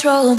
control.